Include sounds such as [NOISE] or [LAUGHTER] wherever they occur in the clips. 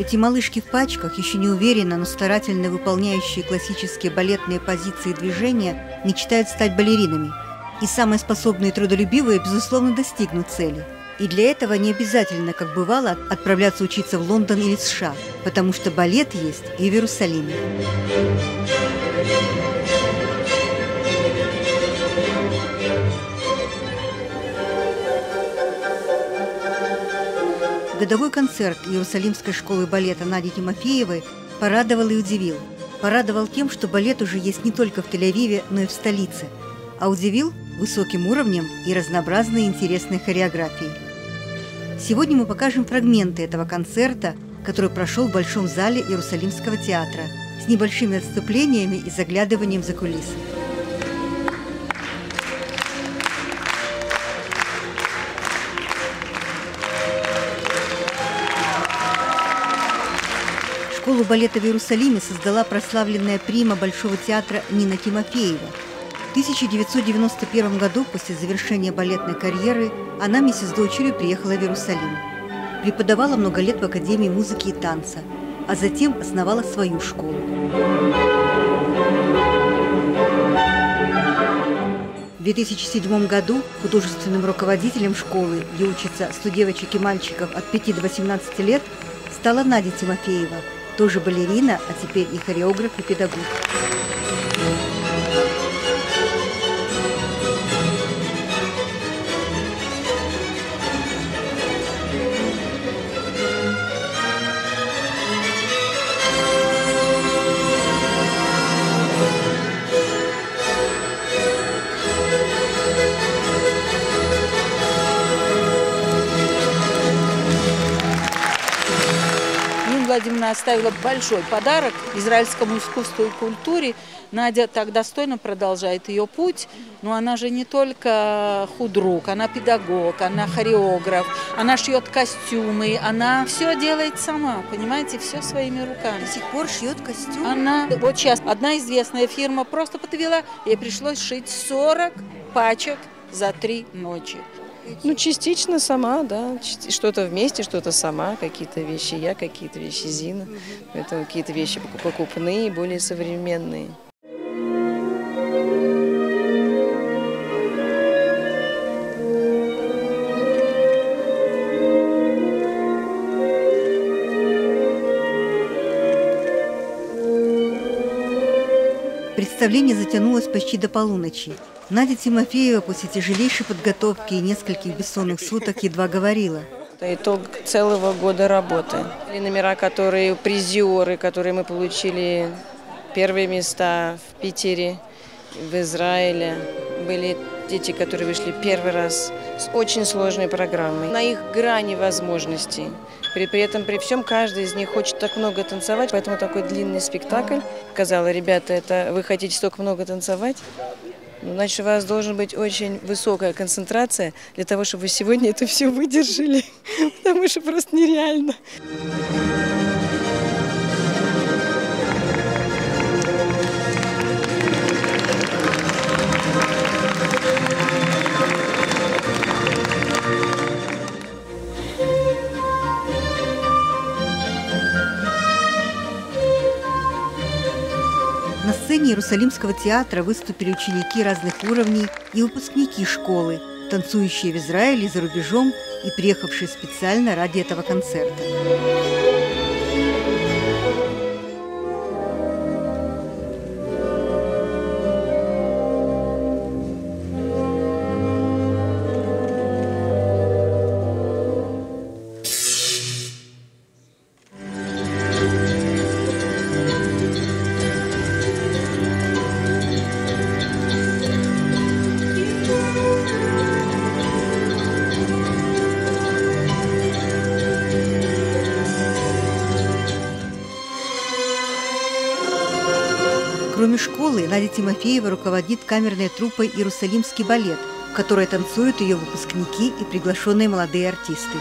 Эти малышки в пачках, еще не уверенно, но старательно выполняющие классические балетные позиции и движения, мечтают стать балеринами. И самые способные и трудолюбивые, безусловно, достигнут цели. И для этого не обязательно, как бывало, отправляться учиться в Лондон или США, потому что балет есть и в Иерусалиме. Годовой концерт Иерусалимской школы балета Нади Тимофеевой порадовал и удивил. Порадовал тем, что балет уже есть не только в Тель-Авиве, но и в столице. А удивил высоким уровнем и разнообразной интересной хореографией. Сегодня мы покажем фрагменты этого концерта, который прошел в Большом зале Иерусалимского театра с небольшими отступлениями и заглядыванием за кулисы. Школу балета в Иерусалиме создала прославленная прима Большого театра Нина Тимофеева. В 1991 году, после завершения балетной карьеры, она вместе с дочерью приехала в Иерусалим. Преподавала много лет в Академии музыки и танца, а затем основала свою школу. В 2007 году художественным руководителем школы, где учатся 100 девочек и мальчиков от 5 до 18 лет, стала Надя Тимофеева – тоже балерина, а теперь и хореограф, и педагог. Оставила большой подарок израильскому искусству и культуре. Надя так достойно продолжает ее путь. Но она же не только худрук, она педагог, она хореограф, она шьет костюмы, она все делает сама, понимаете, все своими руками. До сих пор шьет костюмы? Она, вот сейчас, одна известная фирма просто подвела, ей пришлось шить 40 пачек за три ночи. Ну, частично сама, да. Что-то вместе, что-то сама. Какие-то вещи я, какие-то вещи Зина. Поэтому какие-то вещи покупные, более современные. Представление затянулось почти до полуночи. Надя Тимофеева после тяжелейшей подготовки и нескольких бессонных суток едва говорила. Это итог целого года работы. Номера, которые призеры, которые мы получили первые места в Питере, в Израиле. Были дети, которые вышли первый раз с очень сложной программой. На их грани возможностей. При, при этом, при всем, каждый из них хочет так много танцевать, поэтому такой длинный спектакль. Сказала, ребята, это вы хотите столько много танцевать? Значит, у вас должна быть очень высокая концентрация для того, чтобы вы сегодня это все выдержали, [LAUGHS] потому что просто нереально. Сцене Иерусалимского театра выступили ученики разных уровней и выпускники школы, танцующие в Израиле за рубежом и приехавшие специально ради этого концерта. Кроме школы, Надя Тимофеева руководит камерной труппой «Иерусалимский балет», в которой танцуют ее выпускники и приглашенные молодые артисты.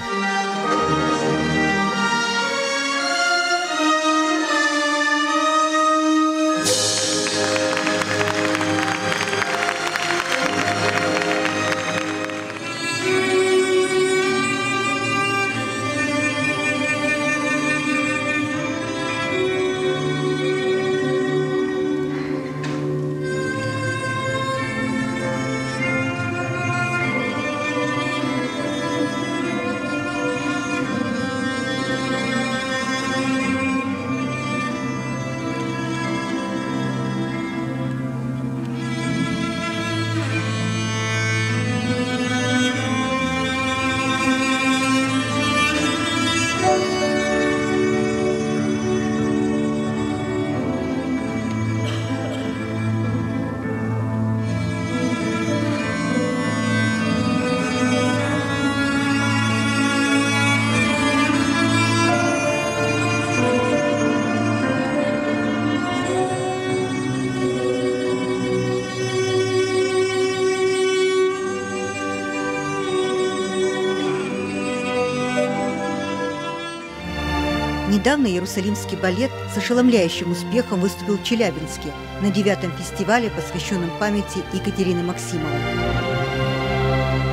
Недавно Иерусалимский балет с ошеломляющим успехом выступил в Челябинске на девятом фестивале, посвященном памяти Екатерины Максимовой.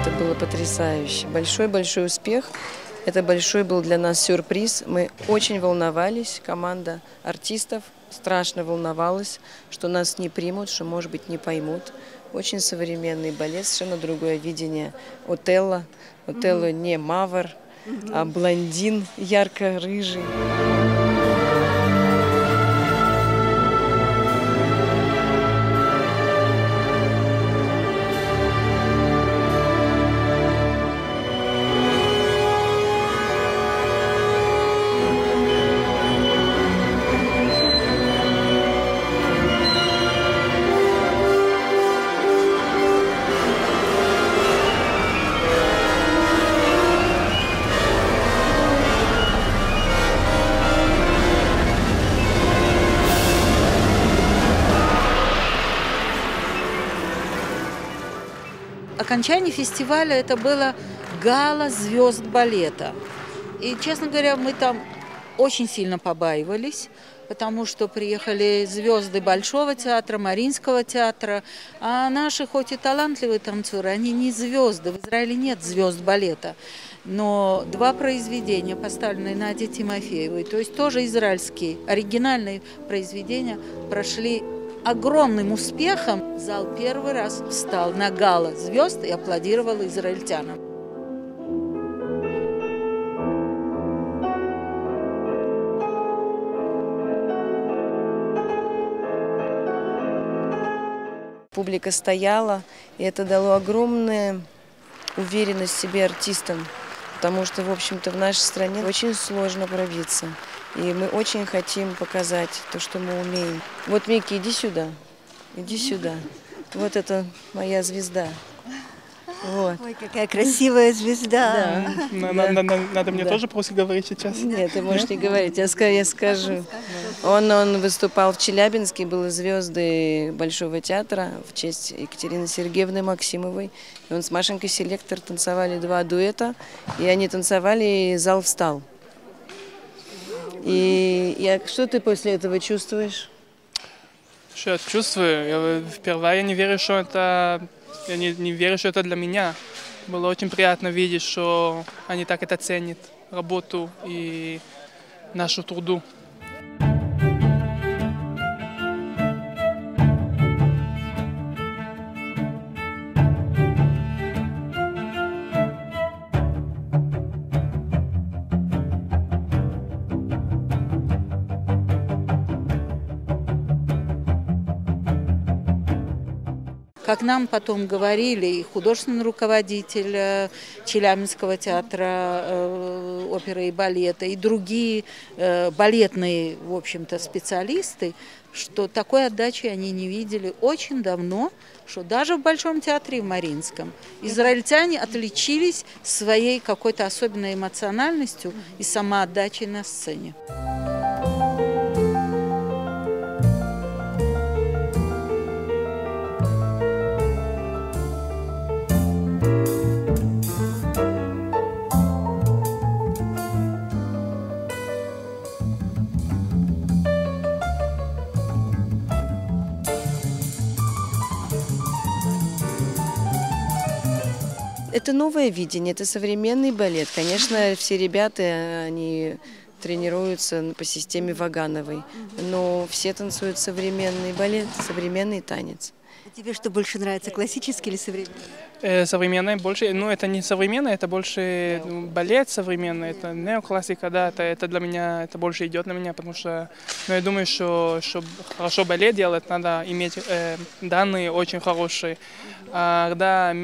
Это было потрясающе. Большой-большой успех. Это большой был для нас сюрприз. Мы очень волновались, команда артистов страшно волновалась, что нас не примут, что, может быть, не поймут. Очень современный балет, совершенно другое видение Отелло. Отелло не мавр, а блондин ярко-рыжий. Окончании фестиваля это было гала звезд балета. И, честно говоря, мы там очень сильно побаивались, потому что приехали звезды Большого театра, Маринского театра, а наши, хоть и талантливые танцоры, они не звезды, в Израиле нет звезд балета. Но два произведения, поставленные Наде Тимофеевой, то есть тоже израильские, оригинальные произведения, прошли огромным успехом зал первый раз встал на гала звезд и аплодировал израильтянам. Публика стояла, и это дало огромную уверенность в себе артистам, потому что, в общем-то, в нашей стране очень сложно пробиться. И мы очень хотим показать то, что мы умеем. Вот, Микки, иди сюда. Иди сюда. Вот это моя звезда. Вот. Ой, какая красивая звезда. Да. Надо, надо, надо мне да. тоже просто говорить сейчас. Нет, ты можешь не говорить, я, скажу, я скажу. Он, он выступал в Челябинске, был звезды Большого театра в честь Екатерины Сергеевны Максимовой. И он с Машенькой Селектор танцевали два дуэта, и они танцевали, и зал встал. И я, что ты после этого чувствуешь? Что я чувствую? Я, впервые я не верю, что это... Я не, не верю, что это для меня. Было очень приятно видеть, что они так это ценят, работу и нашу труду. Как нам потом говорили, и художественный руководитель э, Челябинского театра э, оперы и балета, и другие э, балетные, в общем-то, специалисты, что такой отдачи они не видели очень давно, что даже в Большом театре в Маринском израильтяне отличились своей какой-то особенной эмоциональностью и самоотдачей на сцене. Это новое видение, это современный балет. Конечно, все ребята, они тренируются по системе Вагановой, но все танцуют современный балет, современный танец. А тебе что больше нравится, классический или современный? Э, современный больше, ну это не современный, это больше ну, балет современный, это неоклассика, да, это, это для меня, это больше идет на меня, потому что, ну я думаю, что чтобы хорошо балет делать, надо иметь э, данные очень хорошие. А когда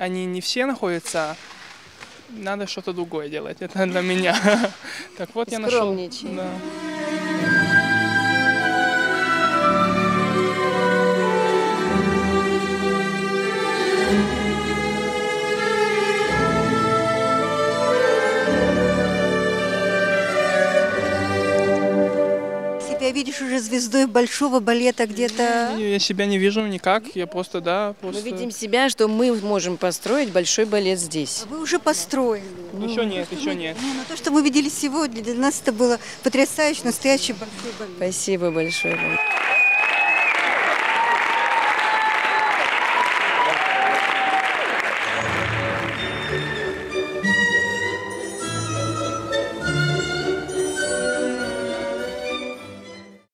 они не все находятся, надо что-то другое делать. Это для меня. [LAUGHS] Так вот я нашел. Да. Видишь уже звездой большого балета где-то? Я себя не вижу никак, я просто, да, Мы просто... видим себя, что мы можем построить большой балет здесь. Вы уже построили. Еще нет, еще нет. Не, ну то, что мы видели сегодня, для нас это было потрясающе, настоящий большой балет. Спасибо большое вам.